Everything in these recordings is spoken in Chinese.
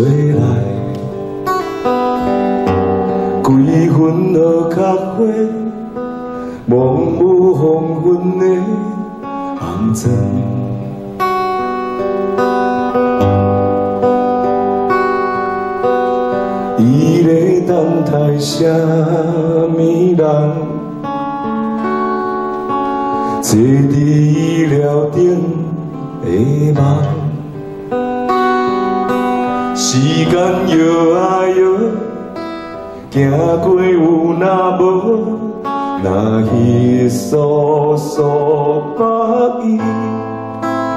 吹来，几分落咖啡，蒙雾黄昏的红尘。伊在等待什么人？坐伫医疗顶的梦。时间摇啊摇，行过有那无？那稀疏疏白衣，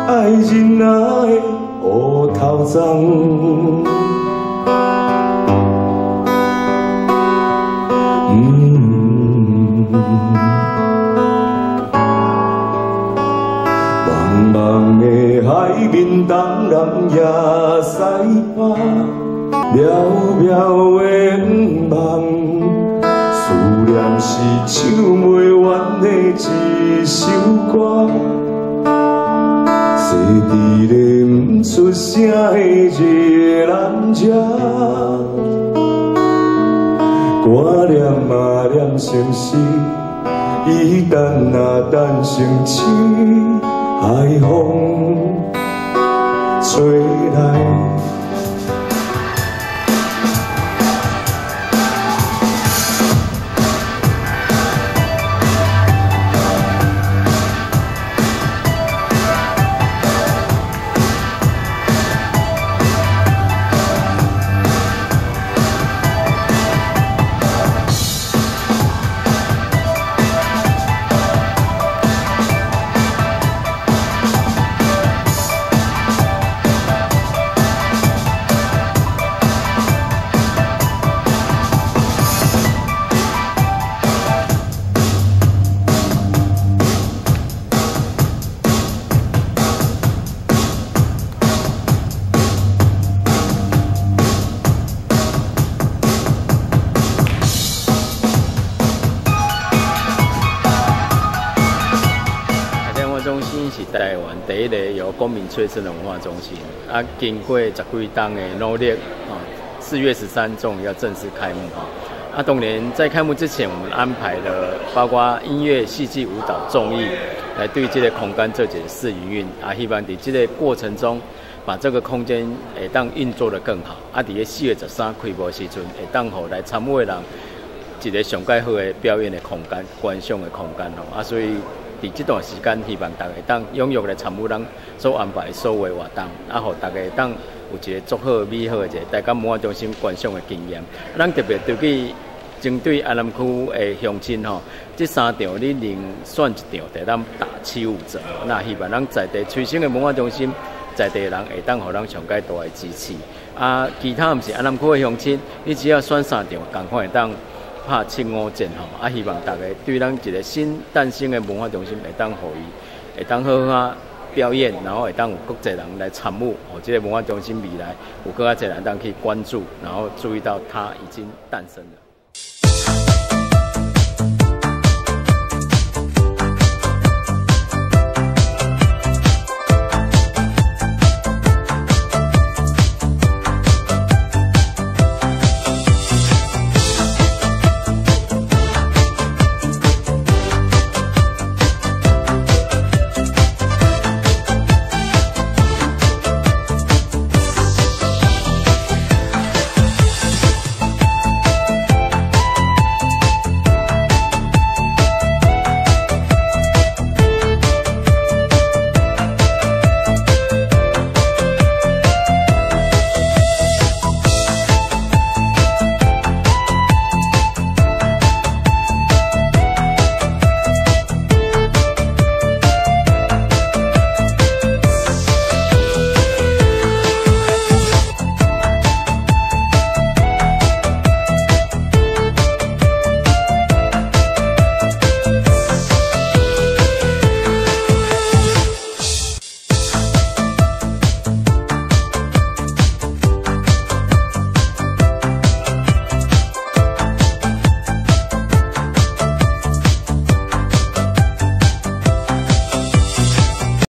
爱人哪会乌头鬃？茫的海面，东人也西北，渺渺的远望，思念是唱袂完的一首歌，细伫咧不出声的夜难遮，挂念啊念心事，伊等啊等成痴。海风吹来。第一个由公民催生文化中心啊，经过十几档的努力啊，四月十三终于要正式开幕啊。啊，当年在开幕之前，我们安排了包括音乐、戏剧、舞蹈、综艺，来对这个空间做一个试营运啊。希望在这个过程中，把这个空间会当运作的更好啊。伫个四月十三开幕时阵，会当好来参会的人一个上盖好的表演的空间、观赏的空间哦啊，所以。伫这段时间，希望大家当踊跃来参与咱所安排所有活动，啊，互大家当有一个足好美好的一个大家文化中心观赏的经验。咱特别对去针对安南区的乡亲吼，这三场你另选一场，得咱打七五折。那希望咱在地催生的文化中心，在地人会当互咱上界大的支持。啊，其他毋是安南区的乡亲，你只要选三场，赶快当。拍七五折吼，啊！希望大家对咱一个新诞生的文化中心会当互伊，会当好好啊表演，然后会当有国际人来参与，哦，这个文化中心未来有更加侪人当可以关注，然后注意到它已经诞生了。